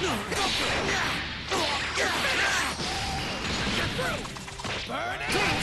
Burn it!